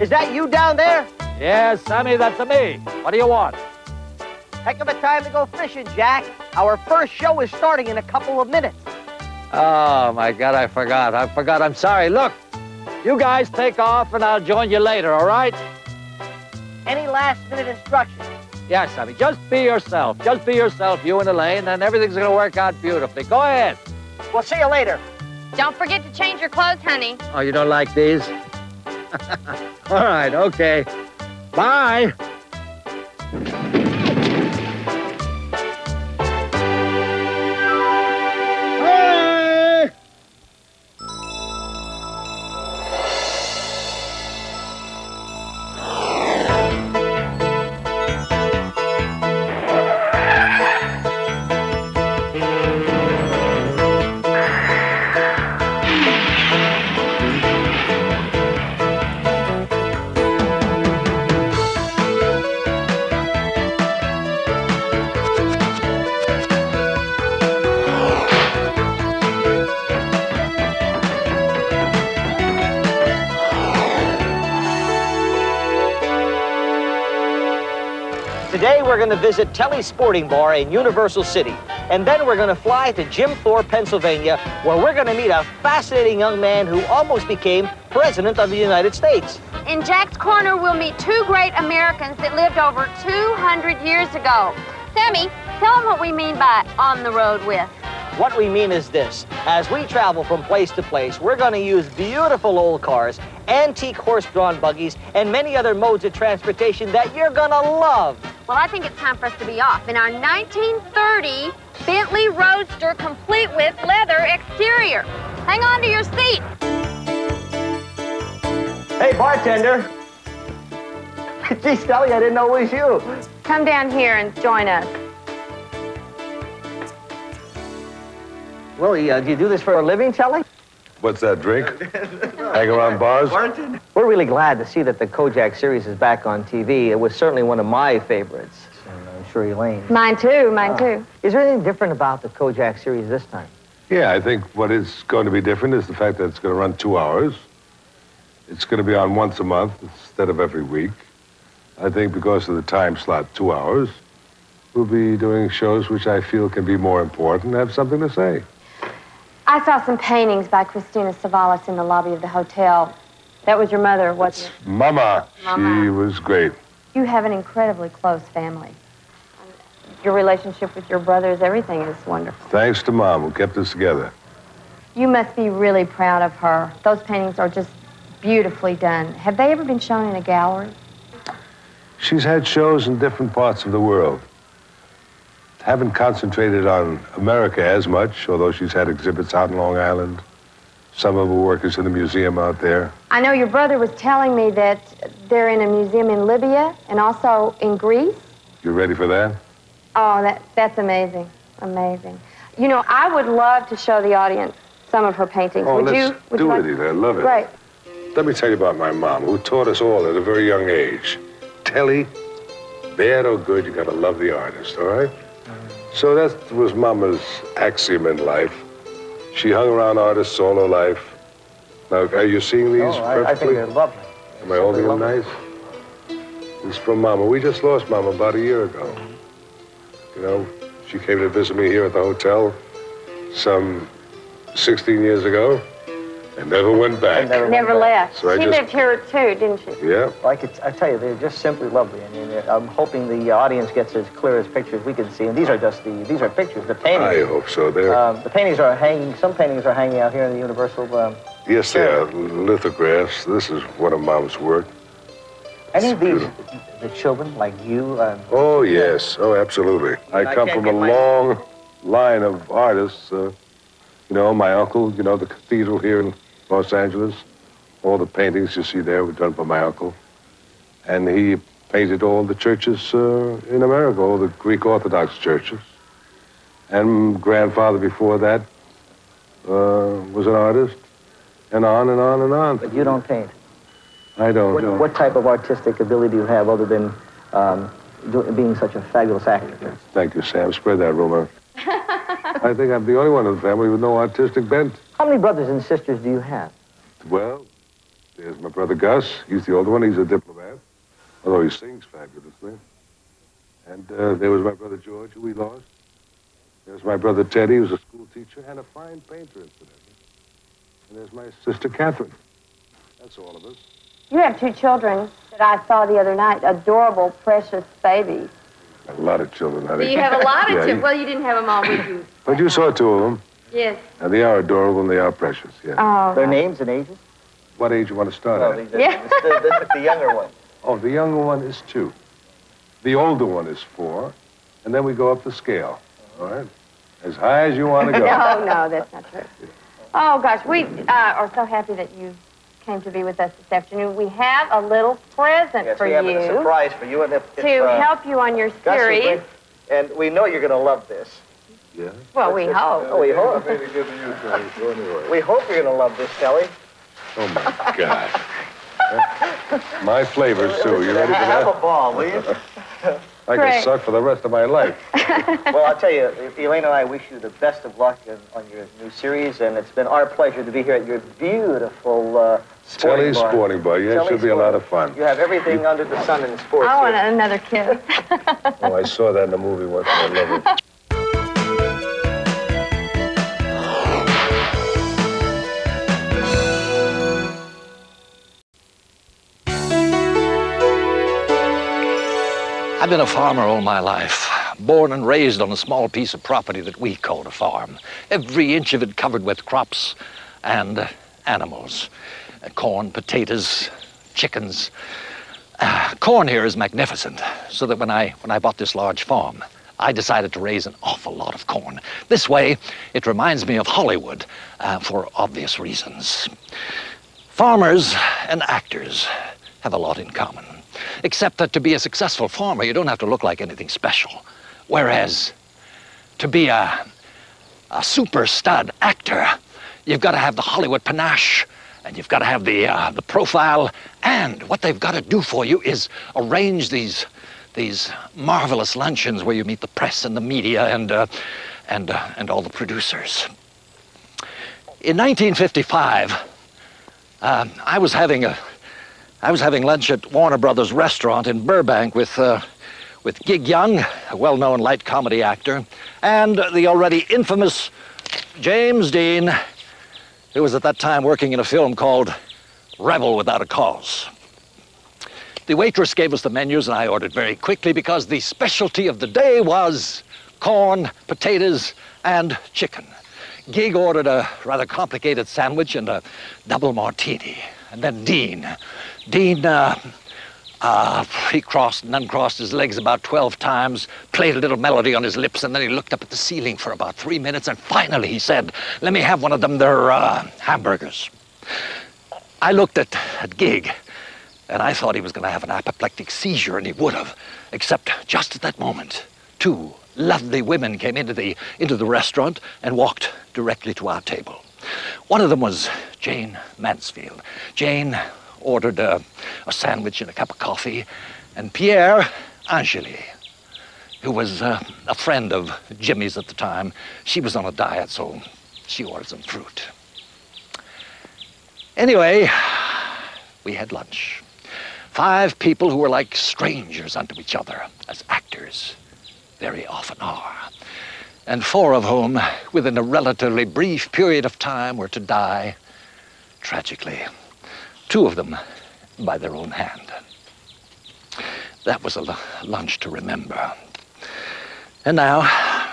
Is that you down there? Yes, Sammy, that's me. What do you want? Heck of a time to go fishing, Jack. Our first show is starting in a couple of minutes. Oh, my God, I forgot. I forgot. I'm sorry. Look, you guys take off and I'll join you later, all right? Any last minute instructions? Yes, Sammy, just be yourself. Just be yourself, you and Elaine, and everything's going to work out beautifully. Go ahead. We'll see you later. Don't forget to change your clothes, honey. Oh, you don't like these? All right, okay. Bye. Going to visit Telly's Sporting Bar in Universal City. And then we're going to fly to Jim Thorpe, Pennsylvania, where we're going to meet a fascinating young man who almost became President of the United States. In Jack's Corner, we'll meet two great Americans that lived over 200 years ago. Sammy, tell them what we mean by on the road with. What we mean is this. As we travel from place to place, we're going to use beautiful old cars, antique horse-drawn buggies, and many other modes of transportation that you're going to love. Well, I think it's time for us to be off in our 1930 Bentley Roadster, complete with leather exterior. Hang on to your seat. Hey, bartender. Gee, Stelly, I didn't know it was you. Come down here and join us. Willie, uh, do you do this for a living, Telly? What's that, drink? Hang around bars? We're really glad to see that the Kojak series is back on TV. It was certainly one of my favorites. And I'm sure Elaine. Mine too, mine too. Is there anything different about the Kojak series this time? Yeah, I think what is going to be different is the fact that it's going to run two hours. It's going to be on once a month instead of every week. I think because of the time slot, two hours, we'll be doing shows which I feel can be more important and have something to say. I saw some paintings by Christina Savalas in the lobby of the hotel. That was your mother, wasn't it? Mama, Mama. she was great. You have an incredibly close family. Your relationship with your brothers, everything is wonderful. Thanks to Mom, who kept us together. You must be really proud of her. Those paintings are just beautifully done. Have they ever been shown in a gallery? She's had shows in different parts of the world. Haven't concentrated on America as much, although she's had exhibits out in Long Island. Some of her work is in the museum out there. I know your brother was telling me that they're in a museum in Libya and also in Greece. You ready for that? Oh, that, that's amazing. Amazing. You know, I would love to show the audience some of her paintings. Oh, would let's you? Would do you it, like- Edith. I love it. Great. Let me tell you about my mom, who taught us all at a very young age. Telly, bad or good, you gotta love the artist, all right? So that was Mama's axiom in life. She hung around artists all her life. Now, are you seeing these Oh, I, I think they're lovely. Am I holding them nice? This is from Mama. We just lost Mama about a year ago. You know, she came to visit me here at the hotel some 16 years ago and never went back. never- Never left. So I she just- lived here too, didn't she? Yeah. I could, I tell you, they're just simply lovely. I mean, they're- I'm hoping the audience gets as clear as pictures we can see. And these are just the, these are pictures, the paintings. I hope so. They're, Um, the paintings are hanging, some paintings are hanging out here in the Universal. Um, yes, they are lithographs. This is one of Mom's work. any of these, the children, like you, uh, Oh, yes. Oh, absolutely. I I come from a my- long line of artists. Uh, you know, my uncle, you know, the cathedral here in Los Angeles. All the paintings you see there were done by my uncle. And he painted all the churches uh, in America, all the Greek Orthodox churches. And grandfather before that uh, was an artist. And on and on and on. but you don't paint. I don't What, know. what type of artistic ability do you have other than um, do, being such a fabulous actor? Thank you, Sam. Spread that rumor. I think I'm the only one in the family with no artistic bent. How many brothers and sisters do you have? Well, There's my brother Gus. He's the older one. He's a diplomat, although he sings fabulously. And uh, there was my brother George, who we lost. There's my brother Teddy, who's a school teacher and a fine painter, incidentally. And there's my sister Catherine. That's all of us. You have two children that I saw the other night, adorable, precious babies. A lot of children, Do honey. you have a lot of Yeah, children? you- Well, you didn't have them all with you. But you saw two of them. Yes. And they are adorable and they are precious, yeah. Oh. Their names and ages? What age you want to start Well, at? the, Yeah. this, this, this is the younger one. Oh, the younger one is two. The older one is four. And then we go up the scale, all right? As high as you want to go. No, no, that's not true. Oh, gosh, we uh, are so happy that you came to be with us this afternoon. We have a little present Yes, for we have you a surprise for you. And if, if, to uh, help you on your Gus series. bring- and we know you're going to love this. Yeah? Well, we hope. Oh, we hope. Maybe good to you, Tony. So anyway. We hope you're going to love this, Kelly. Oh, my God. My flavors, Sue. You ready for that? Have a that? ball, will you? I Great. can suck for the rest of my life. well, I'll tell you, Elaine and I wish you the best of luck in, on your new series, and it's been our pleasure to be here at your beautiful uh, sporting Telly's bar. Sporting Bar. Yeah, it should be a lot of fun. You have everything under the sun in sports. I want here. another kiss. Oh, I saw that in the movie once. and I love it. I've been a farmer all my life, born and raised on a small piece of property that we called a farm. Every inch of it covered with crops and uh, animals. Uh, corn, potatoes, chickens. Uh, corn here is magnificent, so that when I, when I bought this large farm, I decided to raise an awful lot of corn. This way, it reminds me of Hollywood uh, for obvious reasons. Farmers and actors have a lot in common, except that to be a successful farmer, you don't have to look like anything special. Whereas to be a, a super stud actor, you've got to have the Hollywood panache, and you've got to have the, uh, the profile, and what they've got to do for you is arrange these, these marvelous luncheons where you meet the press and the media and, uh, and, uh, and all the producers. In 1955, um, I was having a, I was having lunch at Warner Brothers restaurant in Burbank with, uh, with Gig Young, a well-known light comedy actor, and the already infamous James Dean, who was at that time working in a film called Rebel Without a Cause. The waitress gave us the menus, and I ordered very quickly because the specialty of the day was corn, potatoes, and chicken. Gig ordered a rather complicated sandwich and a double martini. And then Dean. Dean, uh, uh, he crossed and uncrossed his legs about 12 times, played a little melody on his lips, and then he looked up at the ceiling for about three minutes, and finally he said, Let me have one of them, their uh, hamburgers. I looked at, at Gig, and I thought he was going to have an apoplectic seizure, and he would have, except just at that moment, two lovely women came into the, into the restaurant and walked directly to our table. One of them was Jayne Mansfield. Jane ordered a, a sandwich and a cup of coffee, and Pier Angeli, who was uh, a friend of Jimmy's at the time, she was on a diet, so she ordered some fruit. Anyway, we had lunch. Five people who were like strangers unto each other, as actors very often are. And four of whom, within a relatively brief period of time, were to die tragically. Two of them by their own hand. That was a lunch to remember. And now,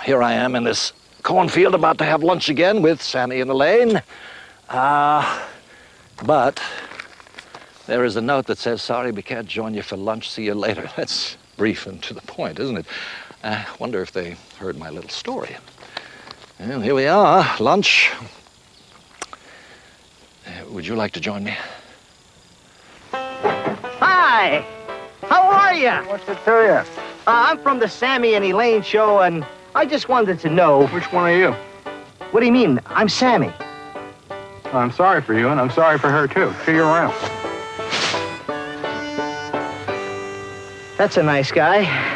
here I am in this cornfield about to have lunch again with Sammy and Elaine. Ah, but there is a note that says, sorry, we can't join you for lunch. See you later. That's brief and to the point, isn't it? I wonder if they heard my little story. Well, here we are, lunch. Uh, would you like to join me? Hi! How are you? Uh, What's it to you? I'm from the Sammy and Elaine show, and I just wanted to know. Which one are you? What do you mean? I'm Sammy. I'm sorry for you, and I'm sorry for her, too. See you around. That's a nice guy.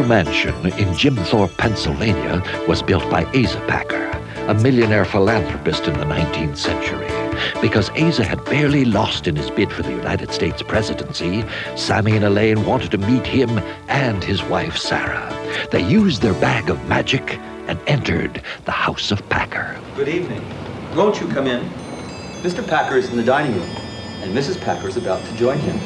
Packer Mansion in Jim Thorpe, Pennsylvania, was built by Asa Packer, a millionaire philanthropist in the 19th century. Because Asa had barely lost in his bid for the United States presidency, Sammy and Elaine wanted to meet him and his wife, Sarah. They used their bag of magic and entered the House of Packer. Good evening. Won't you come in? Mr. Packer is in the dining room, and Mrs. Packer is about to join him.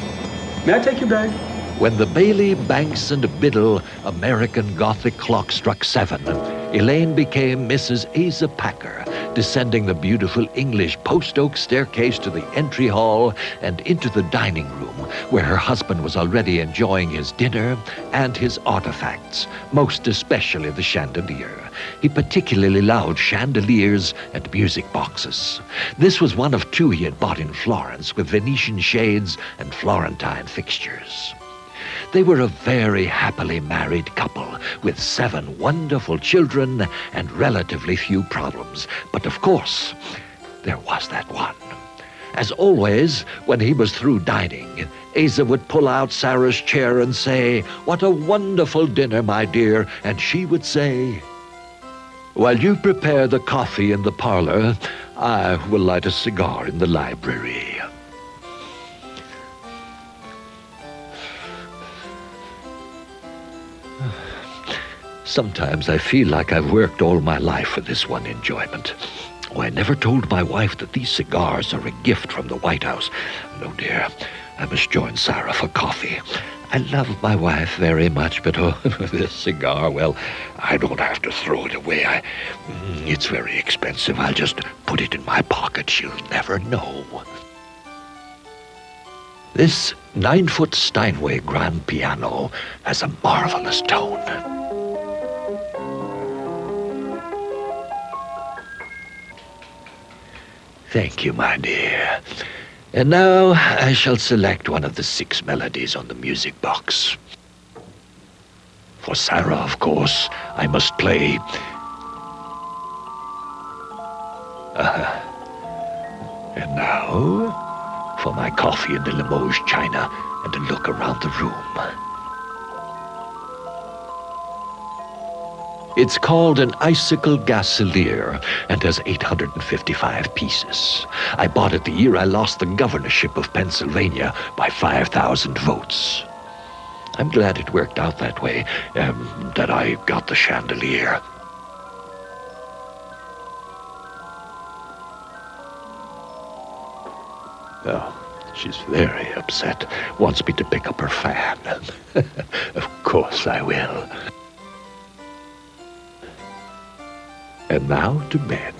May I take your bag? When the Bailey, Banks, and Biddle American Gothic clock struck seven, Elaine became Mrs. Asa Packer, descending the beautiful English post oak staircase to the entry hall and into the dining room, where her husband was already enjoying his dinner and his artifacts, most especially the chandelier. He particularly loved chandeliers and music boxes. This was one of two he had bought in Florence with Venetian shades and Florentine fixtures. They were a very happily married couple with seven wonderful children and relatively few problems. But of course, there was that one. As always, when he was through dining, Asa would pull out Sarah's chair and say, What a wonderful dinner, my dear. And she would say, While you prepare the coffee in the parlor, I will light a cigar in the library. Sometimes I feel like I've worked all my life for this one enjoyment. Oh, I never told my wife that these cigars are a gift from the White House. No, dear, I must join Sarah for coffee. I love my wife very much, but oh, this cigar, well, I don't have to throw it away. I, mm, it's very expensive. I'll just put it in my pocket. She'll never know. This nine-foot Steinway grand piano has a marvelous tone. Thank you, my dear. And now I shall select one of the six melodies on the music box. For Sarah, of course, I must play. Uh, and now for my coffee in the Limoges china and a look around the room. It's called an Icicle gasolier and has 855 pieces. I bought it the year I lost the governorship of Pennsylvania by 5,000 votes. I'm glad it worked out that way, um, that I got the chandelier. Oh, she's very upset. Wants me to pick up her fan. of course I will. And now to bed.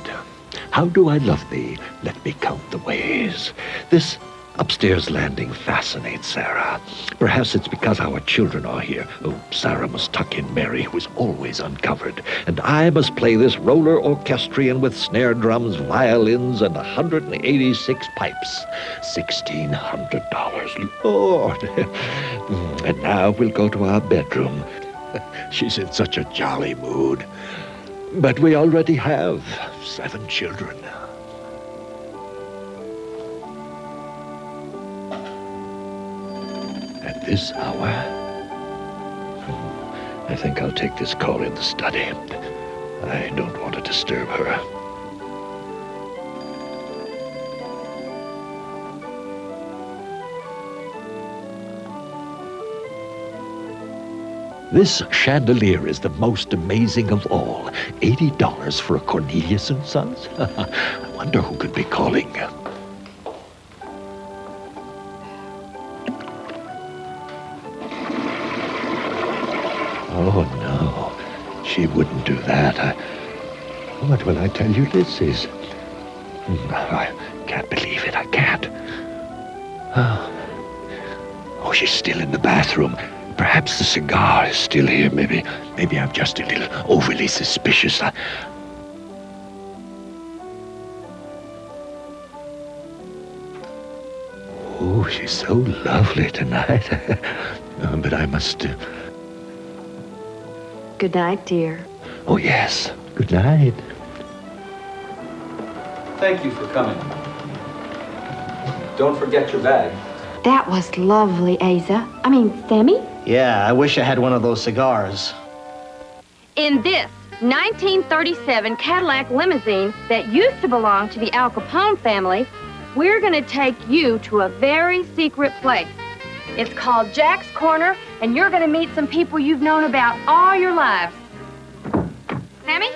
How do I love thee? Let me count the ways. This upstairs landing fascinates Sarah. Perhaps it's because our children are here. Oh, Sarah must tuck in Mary, who is always uncovered. And I must play this roller orchestrion with snare drums, violins, and 186 pipes. $1,600. Lord. and now we'll go to our bedroom. She's in such a jolly mood. But we already have seven children. At this hour, I think I'll take this call in the study. I don't want to disturb her. This chandelier is the most amazing of all. $80 for a Cornelius & Sons? I wonder who could be calling. Oh, no. She wouldn't do that. I... What will I tell you this is? Hmm, I can't believe it. I can't. Oh, oh she's still in the bathroom. Perhaps the cigar is still here. Maybe, maybe I'm just a little overly suspicious. I... Oh, she's so lovely tonight. uh, but I must. Uh... Good night, dear. Oh, yes. Good night. Thank you for coming. Don't forget your bag. That was lovely, Asa. I mean, Sammy. Yeah, I wish I had one of those cigars. In this 1937 Cadillac limousine that used to belong to the Al Capone family, we're going to take you to a very secret place. It's called Jack's Corner, and you're going to meet some people you've known about all your lives. Sammy?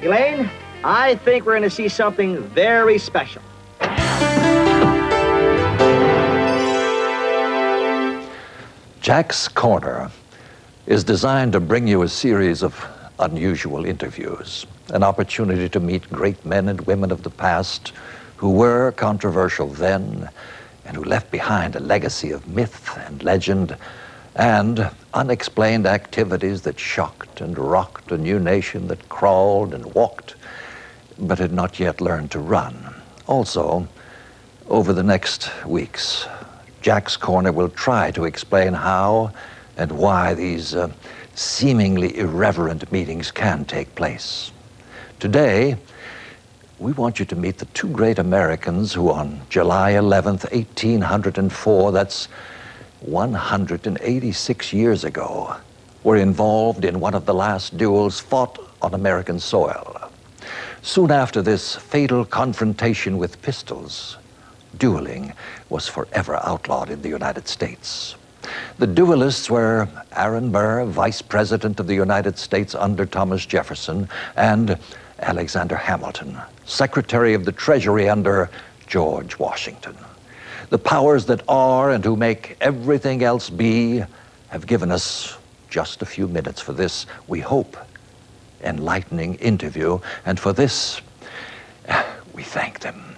Elaine, I think we're going to see something very special. Jack's Corner is designed to bring you a series of unusual interviews, an opportunity to meet great men and women of the past who were controversial then and who left behind a legacy of myth and legend and unexplained activities that shocked and rocked a new nation that crawled and walked but had not yet learned to run. Also, over the next weeks, Jack's Corner will try to explain how and why these uh, seemingly irreverent meetings can take place. Today, we want you to meet the two great Americans who, on July 11th, 1804, that's 186 years ago, were involved in one of the last duels fought on American soil. Soon after this fatal confrontation with pistols, dueling was forever outlawed in the United States. The duelists were Aaron Burr, Vice President of the United States under Thomas Jefferson, and Alexander Hamilton, Secretary of the Treasury under George Washington. The powers that are and who make everything else be have given us just a few minutes for this, we hope, enlightening interview, and for this, we thank them.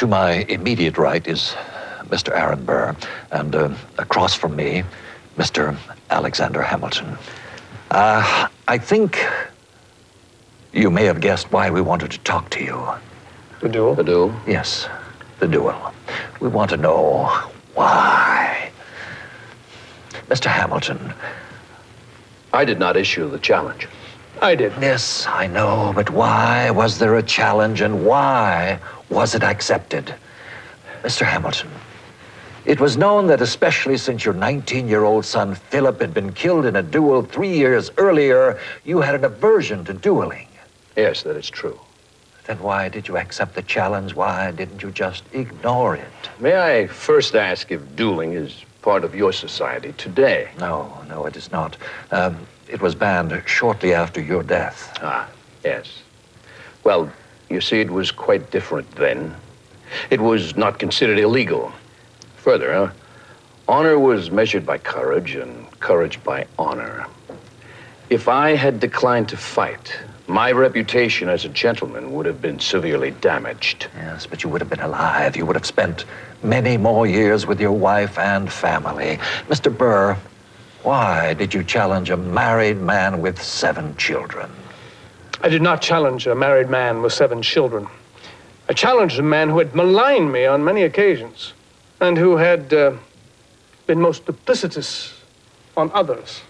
To my immediate right is Mr. Aaron Burr, and uh, across from me, Mr. Alexander Hamilton. Uh, I think you may have guessed why we wanted to talk to you. The duel? The duel? Yes, the duel. We want to know why. Mr. Hamilton. I did not issue the challenge. I did. Yes, I know, but why was there a challenge and why was it accepted? Mr. Hamilton, it was known that especially since your 19 year old son Philip had been killed in a duel three years earlier, you had an aversion to dueling. Yes, that is true. Then why did you accept the challenge? Why didn't you just ignore it? May I first ask if dueling is part of your society today? No, no, it is not. Um, it was banned shortly after your death. Ah, yes. Well, you see, it was quite different then. It was not considered illegal. Further, honor was measured by courage and courage by honor. If I had declined to fight, my reputation as a gentleman would have been severely damaged. Yes, but you would have been alive. You would have spent many more years with your wife and family. Mr. Burr, why did you challenge a married man with seven children? I did not challenge a married man with seven children. I challenged a man who had maligned me on many occasions and who had uh, been most duplicitous on others.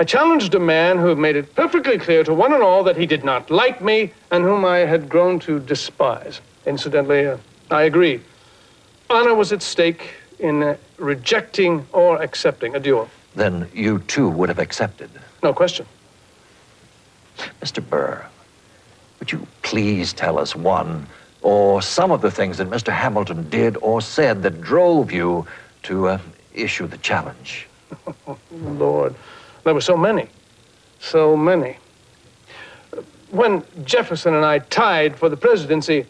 I challenged a man who had made it perfectly clear to one and all that he did not like me and whom I had grown to despise. Incidentally, uh, I agree. Honor was at stake in uh, rejecting or accepting a duel. Then you too would have accepted. No question. Mr. Burr, would you please tell us one or some of the things that Mr. Hamilton did or said that drove you to uh, issue the challenge? Oh, Lord, there were so many. So many. When Jefferson and I tied for the presidency,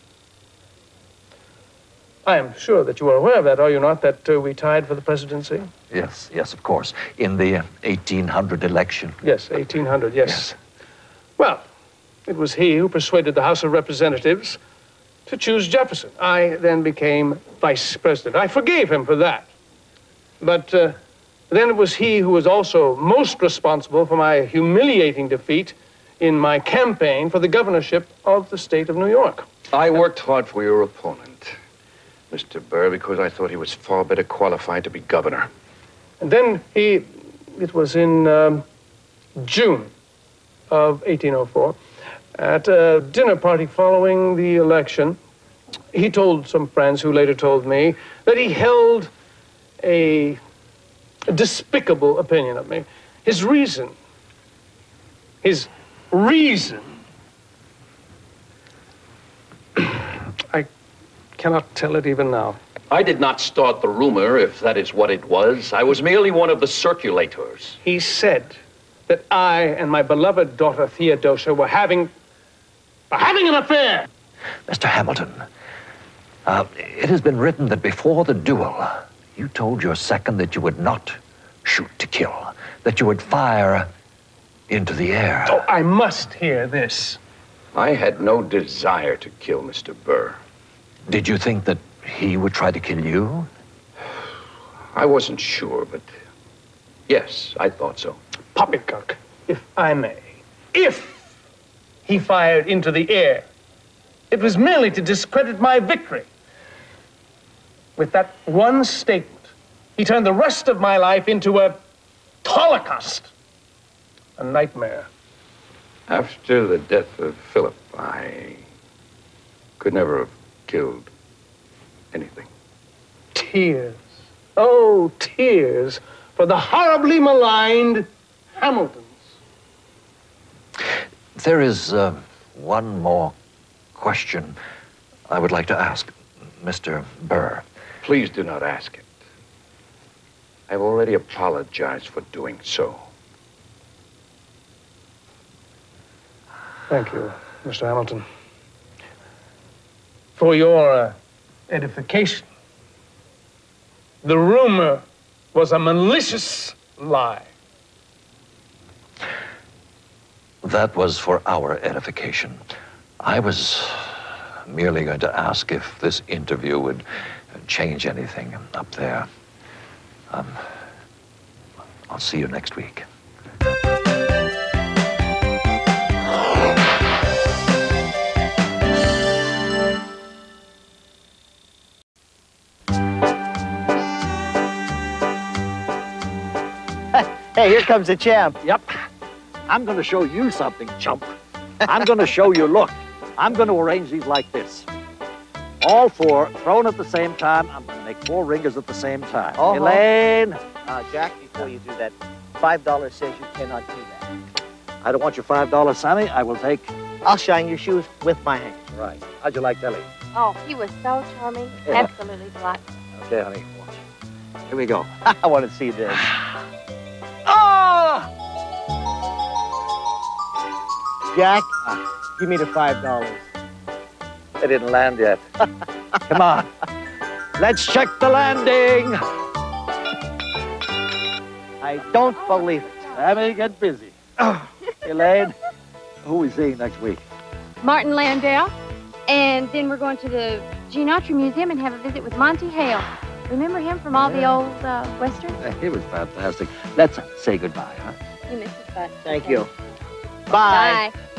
I am sure that you are aware of that, are you not? That uh, we tied for the presidency? Yes, yes, of course. In the 1800 election. Yes, 1800, yes. yes. Well, it was he who persuaded the House of Representatives to choose Jefferson. I then became vice president. I forgave him for that. But uh, then it was he who was also most responsible for my humiliating defeat in my campaign for the governorship of the state of New York. I worked hard for your opponent, Mr. Burr, because I thought he was far better qualified to be governor. And then he, it was in um, June of 1804, at a dinner party following the election, he told some friends who later told me that he held a a despicable opinion of me. His reason, his reason, I cannot tell it even now. I did not start the rumor, if that is what it was. I was merely one of the circulators. He said that I and my beloved daughter Theodosia were having, were having an affair. Mr. Hamilton, uh, it has been written that before the duel, you told your second that you would not shoot to kill, that you would fire into the air. Oh, I must hear this. I had no desire to kill Mr. Burr. Did you think that he would try to kill you? I wasn't sure, but yes, I thought so. Poppycock, if I may. If he fired into the air, it was merely to discredit my victory. With that one statement, he turned the rest of my life into a holocaust, a nightmare. After the death of Philip, I could never have killed anything. Tears. Oh, tears for the horribly maligned Hamiltons. There is uh, one more question I would like to ask Mr. Burr. Please do not ask it. I've already apologized for doing so. Thank you, Mr. Hamilton. For your uh, edification, the rumor was a malicious lie. That was for our edification. I was merely going to ask if this interview would change anything up there. Um, I'll see you next week. Hey, here comes the champ. Yep. I'm going to show you something, chump. I'm going to show you, look, I'm going to arrange these like this. All four thrown at the same time. I'm going to make four ringers at the same time. Uh-huh. Elaine, Uh, Jack, before you do that, $5 says you cannot do that. I don't want your $5, Sammy. I will take. I'll shine your shoes with my hands. Right. How'd you like Ellie? Oh, he was so charming. Yeah. Absolutely delightful. Okay, honey. Here we go. I want to see this. Jack, give me the $5. It didn't land yet. Come on. Let's check the landing. I don't believe it. Let me get busy. Elaine, who are we seeing next week? Martin Landau. And then we're going to the Gene Autry Museum and have a visit with Monte Hale. Remember him from all the old uh, westerns? Uh, He was fantastic. Let's say goodbye, huh? You missed his butt. Thank you. Bye. Bye.